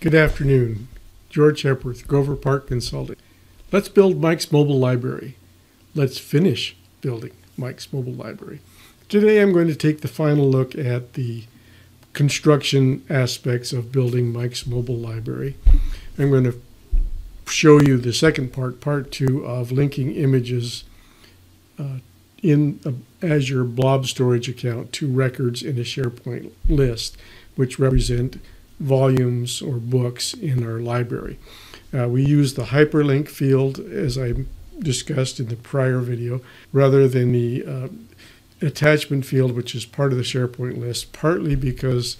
Good afternoon. George Hepworth, Grover Park Consulting. Let's build Mike's mobile library. Let's finish building Mike's mobile library. Today I'm going to take the final look at the construction aspects of building Mike's mobile library. I'm going to show you the second part, part two of linking images uh, in Azure Blob Storage account to records in a SharePoint list, which represent volumes or books in our library. Uh, we use the hyperlink field as I discussed in the prior video rather than the uh, attachment field which is part of the SharePoint list partly because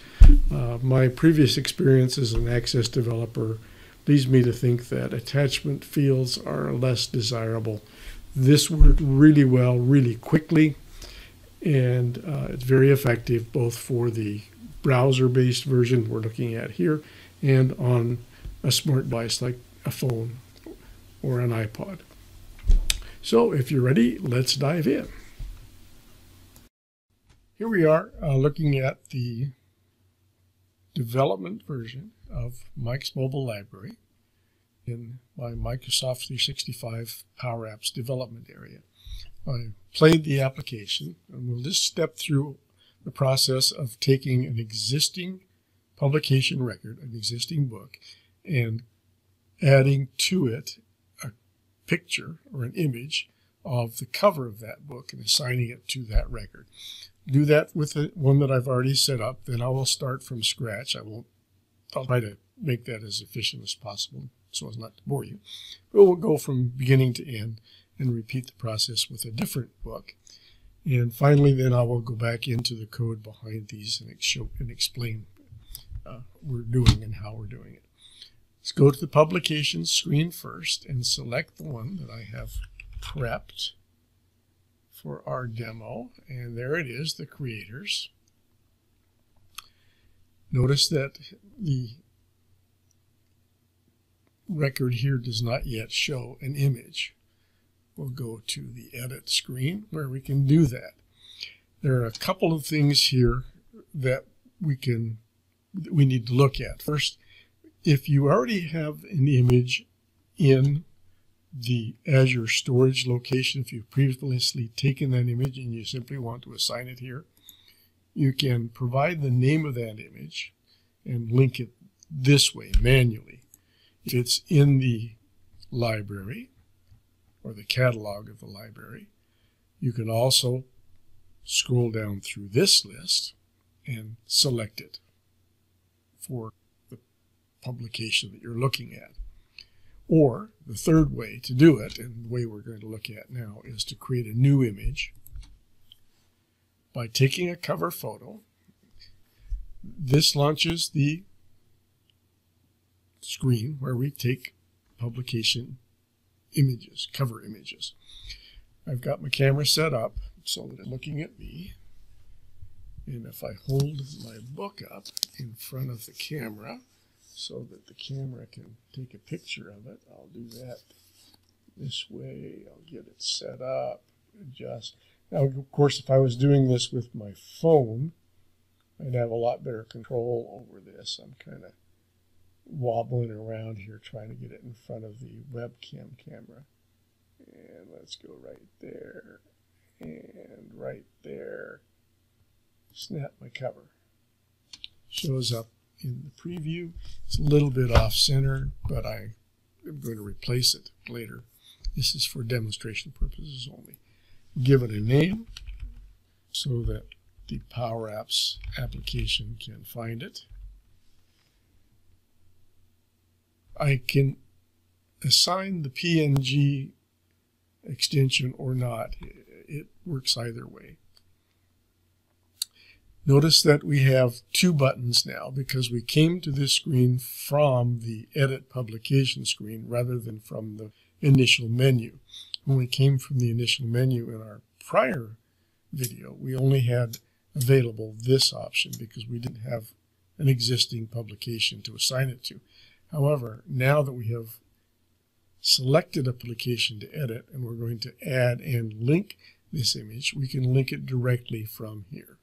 uh, my previous experience as an Access developer leads me to think that attachment fields are less desirable. This worked really well really quickly and uh, it's very effective both for the browser-based version we're looking at here and on a smart device like a phone or an iPod. So if you're ready, let's dive in. Here we are uh, looking at the development version of Mike's Mobile Library in my Microsoft 365 Power Apps development area. I played the application and we'll just step through the process of taking an existing publication record, an existing book, and adding to it a picture or an image of the cover of that book and assigning it to that record. Do that with the one that I've already set up, then I will start from scratch. I won't, I'll try to make that as efficient as possible so as not to bore you. But we'll go from beginning to end and repeat the process with a different book. And finally, then I will go back into the code behind these and, show, and explain uh, we're doing and how we're doing it. Let's go to the publications screen first and select the one that I have prepped for our demo. And there it is, the creators. Notice that the record here does not yet show an image. We'll go to the edit screen where we can do that. There are a couple of things here that we can we need to look at. First, if you already have an image in the Azure storage location, if you've previously taken that image and you simply want to assign it here, you can provide the name of that image and link it this way manually. If it's in the library, or the catalog of the library. You can also scroll down through this list and select it for the publication that you're looking at. Or the third way to do it, and the way we're going to look at now, is to create a new image by taking a cover photo. This launches the screen where we take publication images, cover images. I've got my camera set up so that it's looking at me. And if I hold my book up in front of the camera so that the camera can take a picture of it, I'll do that this way. I'll get it set up, adjust. Now, of course, if I was doing this with my phone, I'd have a lot better control over this. I'm kind of wobbling around here trying to get it in front of the webcam camera. And let's go right there and right there. Snap my cover. Shows up in the preview. It's a little bit off center, but I am going to replace it later. This is for demonstration purposes only. Give it a name so that the Power Apps application can find it. I can assign the PNG extension or not. It works either way. Notice that we have two buttons now because we came to this screen from the Edit Publication screen rather than from the initial menu. When we came from the initial menu in our prior video, we only had available this option because we didn't have an existing publication to assign it to. However, now that we have selected a publication to edit and we're going to add and link this image, we can link it directly from here.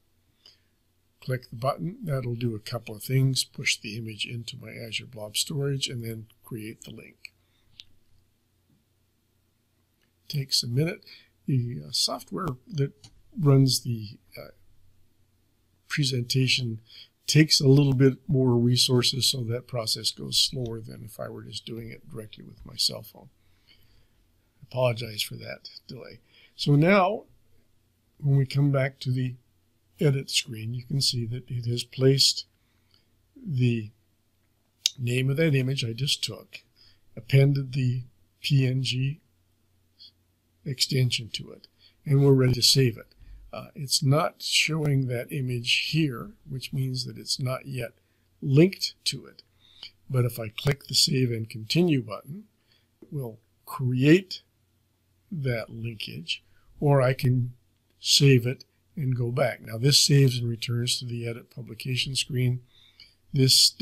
click the button, that'll do a couple of things, push the image into my Azure Blob storage, and then create the link. Takes a minute. The uh, software that runs the uh, presentation takes a little bit more resources, so that process goes slower than if I were just doing it directly with my cell phone. I apologize for that delay. So now, when we come back to the edit screen, you can see that it has placed the name of that image I just took, appended the PNG extension to it, and we're ready to save it. Uh, it's not showing that image here, which means that it's not yet linked to it. But if I click the Save and Continue button, it will create that linkage, or I can save it and go back. Now this saves and returns to the edit publication screen. This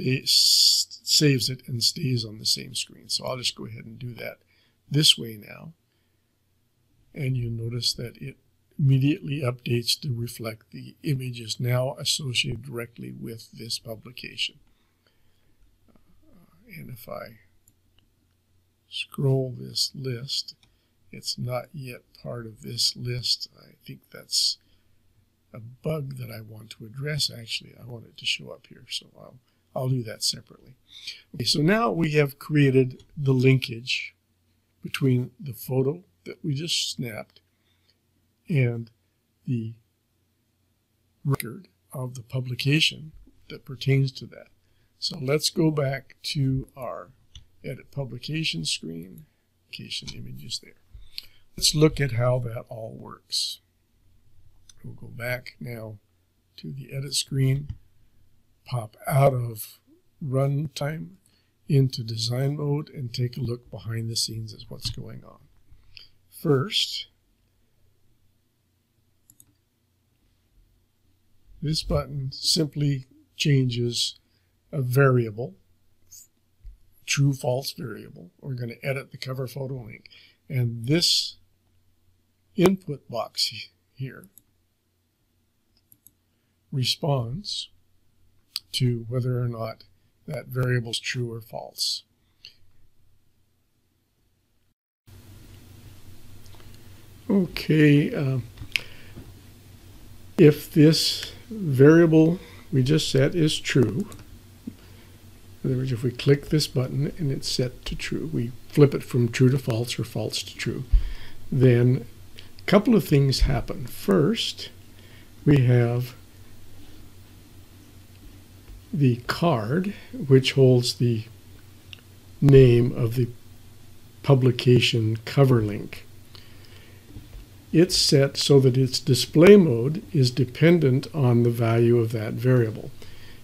saves it and stays on the same screen. So I'll just go ahead and do that this way now. And you'll notice that it immediately updates to reflect the image is now associated directly with this publication. Uh, and if I scroll this list, it's not yet part of this list. I think that's a bug that I want to address. Actually, I want it to show up here, so I'll, I'll do that separately. Okay, so now we have created the linkage between the photo that we just snapped and the record of the publication that pertains to that. So let's go back to our edit publication screen, publication images there. Let's look at how that all works. We'll go back now to the edit screen, pop out of runtime into design mode and take a look behind the scenes at what's going on. First, this button simply changes a variable, true false variable. We're going to edit the cover photo link. And this input box here responds to whether or not that variable is true or false. Okay, uh, if this variable we just set is true, in other words, if we click this button and it's set to true, we flip it from true to false or false to true, then a couple of things happen. First, we have the card, which holds the name of the publication cover link. It's set so that its display mode is dependent on the value of that variable.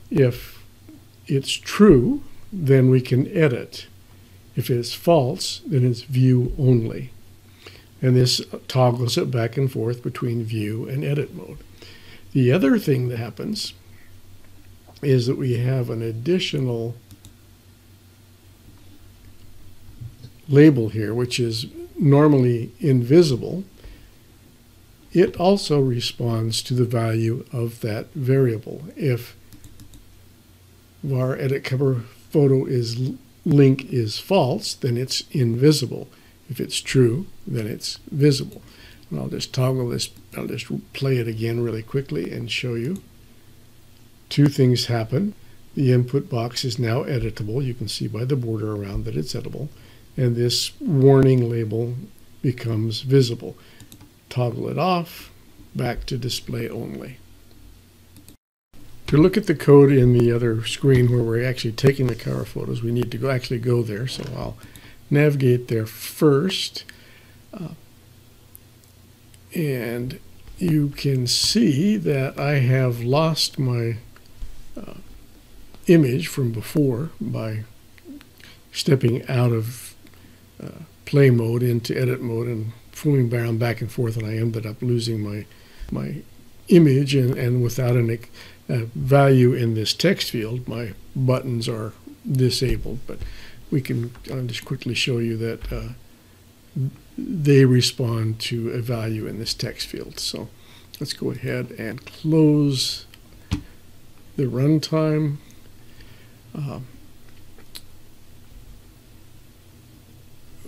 If it's true, then we can edit. If it's false, then it's view only. And this toggles it back and forth between view and edit mode. The other thing that happens is that we have an additional label here, which is normally invisible. It also responds to the value of that variable. If var edit cover photo is link is false, then it's invisible. If it's true, then it's visible. And I'll just toggle this, I'll just play it again really quickly and show you two things happen. The input box is now editable. You can see by the border around that it's editable. And this warning label becomes visible. Toggle it off, back to display only. To look at the code in the other screen where we're actually taking the cover photos, we need to go actually go there. So I'll navigate there first. Uh, and you can see that I have lost my uh, image from before by stepping out of uh, play mode into edit mode and fooling around back and forth and I ended up losing my my image and, and without a uh, value in this text field my buttons are disabled but we can I'll just quickly show you that uh, they respond to a value in this text field so let's go ahead and close the runtime. Uh,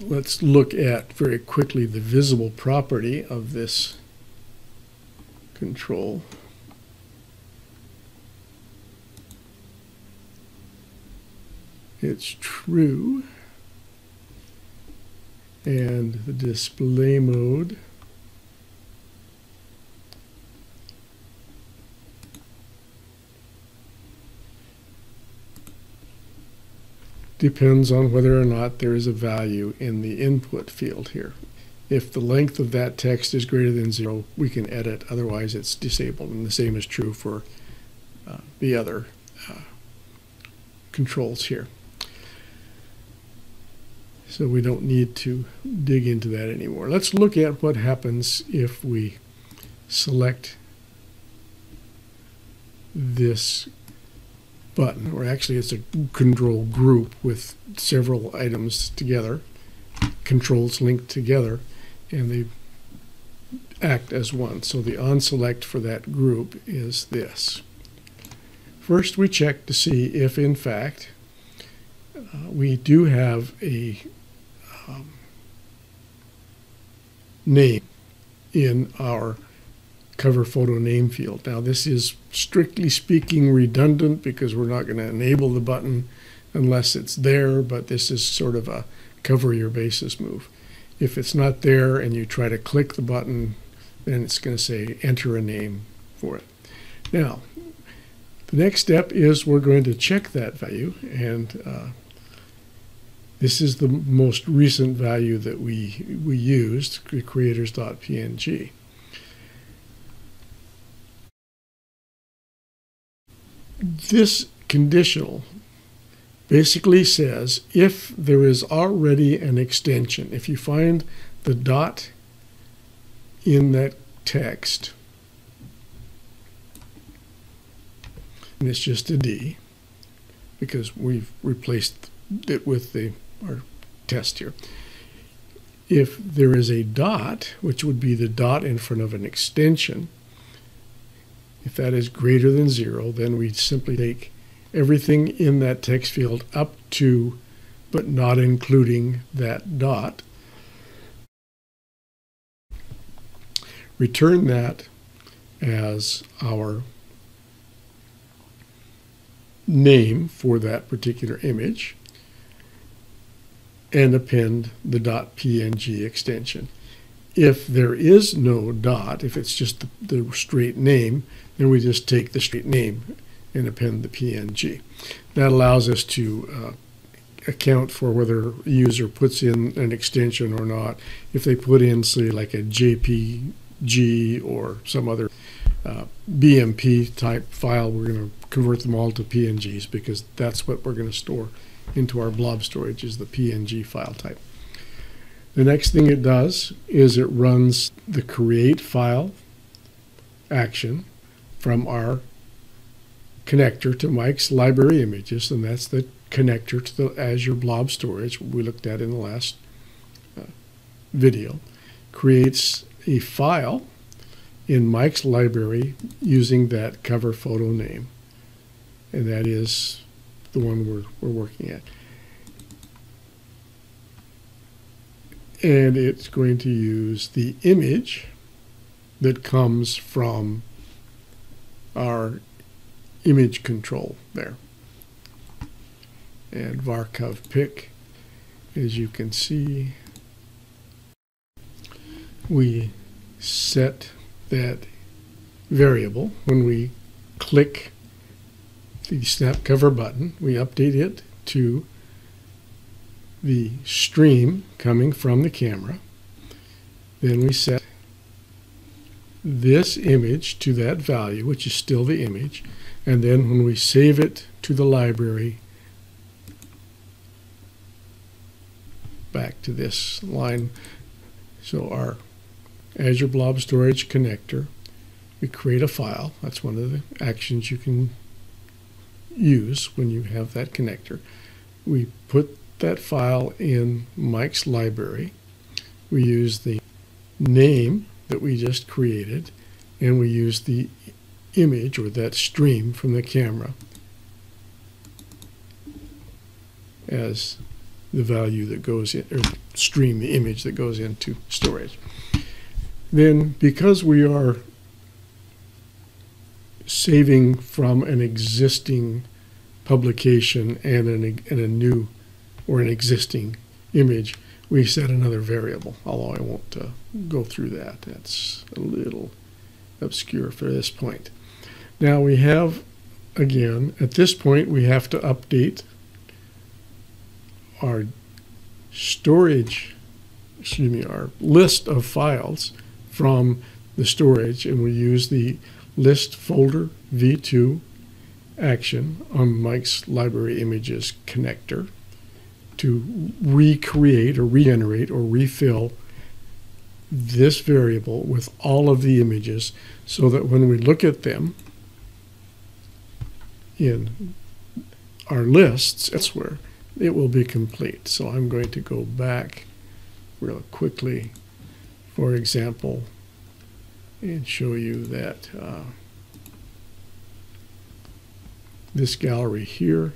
let's look at very quickly the visible property of this control. It's true. And the display mode depends on whether or not there is a value in the input field here. If the length of that text is greater than zero, we can edit, otherwise it's disabled. And the same is true for uh, the other uh, controls here. So we don't need to dig into that anymore. Let's look at what happens if we select this button, or actually it's a control group with several items together, controls linked together, and they act as one. So the on select for that group is this. First we check to see if in fact uh, we do have a um, name in our cover photo name field. Now this is strictly speaking redundant because we're not going to enable the button unless it's there, but this is sort of a cover your bases move. If it's not there and you try to click the button, then it's going to say enter a name for it. Now, the next step is we're going to check that value and uh, this is the most recent value that we, we used, creators.png. this conditional basically says if there is already an extension, if you find the dot in that text, and it's just a D because we've replaced it with the our test here. If there is a dot, which would be the dot in front of an extension, if that is greater than zero, then we simply take everything in that text field up to, but not including that dot. Return that as our name for that particular image and append the .png extension. If there is no dot, if it's just the, the straight name, then we just take the straight name and append the PNG. That allows us to uh, account for whether a user puts in an extension or not. If they put in, say, like a JPG or some other uh, BMP type file, we're going to convert them all to PNGs because that's what we're going to store into our blob storage is the PNG file type. The next thing it does is it runs the create file action from our connector to Mike's library images, and that's the connector to the Azure Blob Storage we looked at in the last uh, video. Creates a file in Mike's library using that cover photo name, and that is the one we're, we're working at. And it's going to use the image that comes from our image control there. And varchov pic, as you can see, we set that variable when we click the snap cover button, we update it to the stream coming from the camera. Then we set this image to that value, which is still the image. And then when we save it to the library, back to this line. So our Azure Blob Storage connector, we create a file. That's one of the actions you can use when you have that connector. We put that file in Mike's library. We use the name that we just created, and we use the image or that stream from the camera as the value that goes in, or stream the image that goes into storage. Then, because we are saving from an existing publication and, an, and a new or an existing image, we set another variable, although I won't uh, go through that. That's a little obscure for this point. Now we have, again, at this point, we have to update our storage, excuse me, our list of files from the storage, and we use the list folder v2 action on Mike's library images connector to recreate or regenerate or refill this variable with all of the images so that when we look at them in our lists elsewhere, it will be complete. So I'm going to go back real quickly, for example, and show you that uh, this gallery here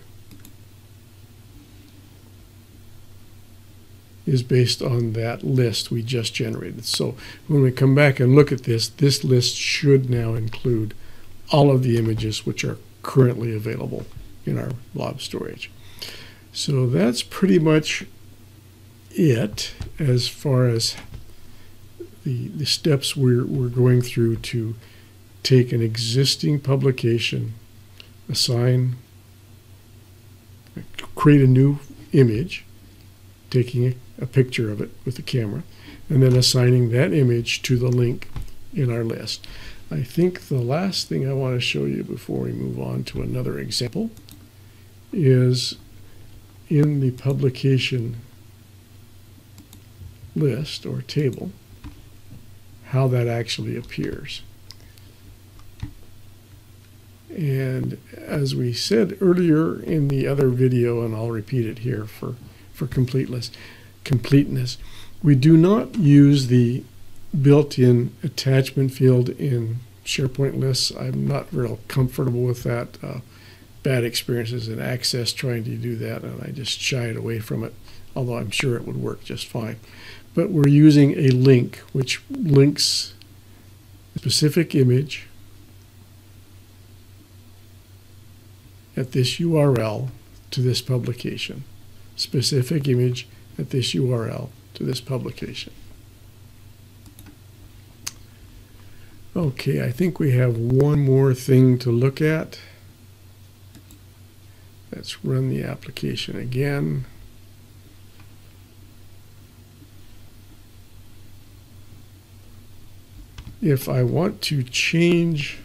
is based on that list we just generated. So when we come back and look at this, this list should now include all of the images which are currently available in our blob storage. So that's pretty much it as far as the, the steps we're, we're going through to take an existing publication, assign, create a new image, taking a picture of it with the camera, and then assigning that image to the link in our list. I think the last thing I want to show you before we move on to another example is in the publication list or table how that actually appears. And as we said earlier in the other video, and I'll repeat it here for, for completeness, completeness. We do not use the built-in attachment field in SharePoint lists. I'm not real comfortable with that. Uh, bad experiences in Access trying to do that, and I just shied away from it, although I'm sure it would work just fine. But we're using a link which links a specific image at this URL to this publication. Specific image at this URL to this publication. Okay, I think we have one more thing to look at. Let's run the application again. If I want to change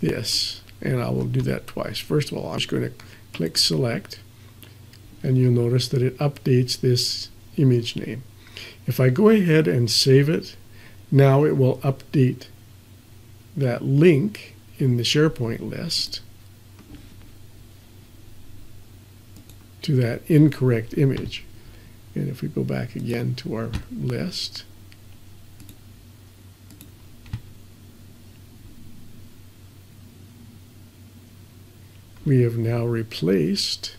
this, and I will do that twice. First of all, I'm just going to click select and you'll notice that it updates this image name. If I go ahead and save it, now it will update that link in the SharePoint list to that incorrect image. And if we go back again to our list, we have now replaced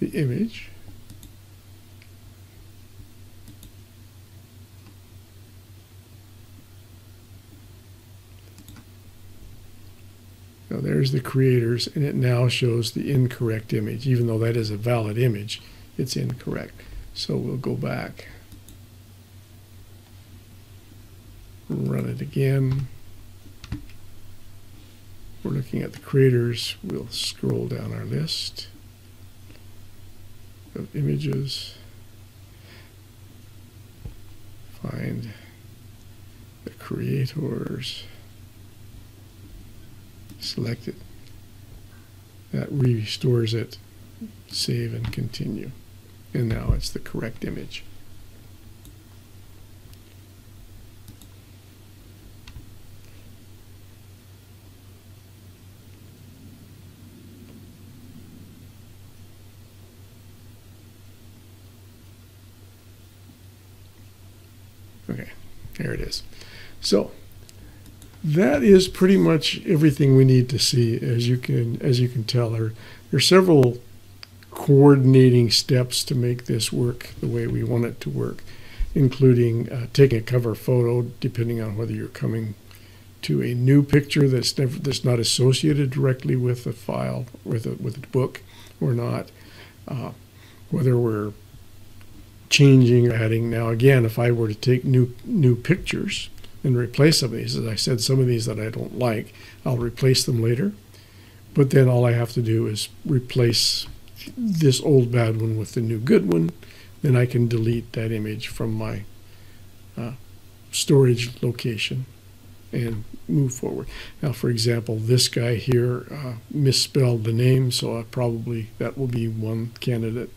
the image. Now there's the creators, and it now shows the incorrect image. Even though that is a valid image, it's incorrect. So we'll go back, run it again. We're looking at the creators. We'll scroll down our list of images, find the creators, select it. That restores it, save and continue. And now it's the correct image. Okay, there it is. So that is pretty much everything we need to see. As you can as you can tell, there, there are several coordinating steps to make this work the way we want it to work, including uh, taking a cover photo, depending on whether you're coming to a new picture that's never that's not associated directly with a file with a with a book or not. Uh, whether we're changing or adding now again, if I were to take new new pictures and replace some of these, as I said, some of these that I don't like, I'll replace them later. But then all I have to do is replace this old bad one with the new good one. Then I can delete that image from my uh, storage location and move forward. Now, for example, this guy here uh, misspelled the name, so I probably that will be one candidate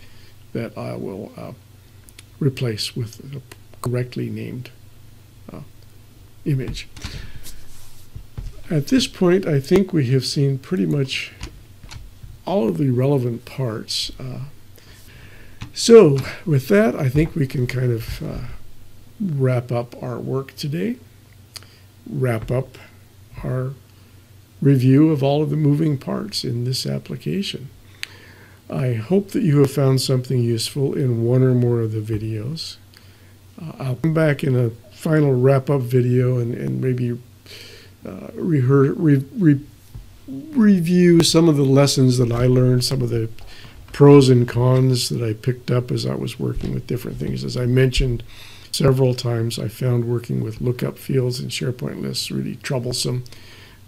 that I will uh, replace with a correctly named uh, image. At this point, I think we have seen pretty much all of the relevant parts. Uh, so, with that, I think we can kind of uh, wrap up our work today wrap up our review of all of the moving parts in this application. I hope that you have found something useful in one or more of the videos. Uh, I'll come back in a final wrap-up video and, and maybe uh, re re review some of the lessons that I learned, some of the pros and cons that I picked up as I was working with different things. As I mentioned, Several times I found working with lookup fields and SharePoint lists really troublesome.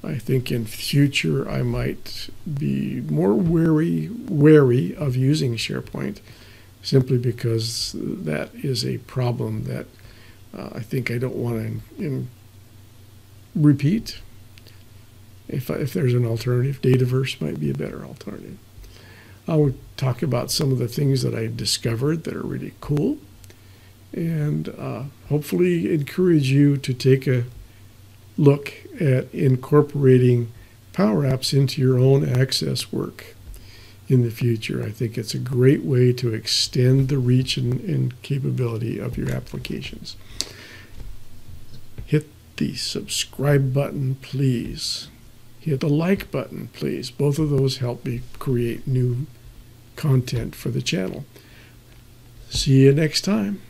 I think in future I might be more wary wary of using SharePoint simply because that is a problem that uh, I think I don't want to repeat. If, if there's an alternative, Dataverse might be a better alternative. I would talk about some of the things that I discovered that are really cool and uh, hopefully encourage you to take a look at incorporating Power Apps into your own Access work in the future. I think it's a great way to extend the reach and, and capability of your applications. Hit the subscribe button, please. Hit the like button, please. Both of those help me create new content for the channel. See you next time.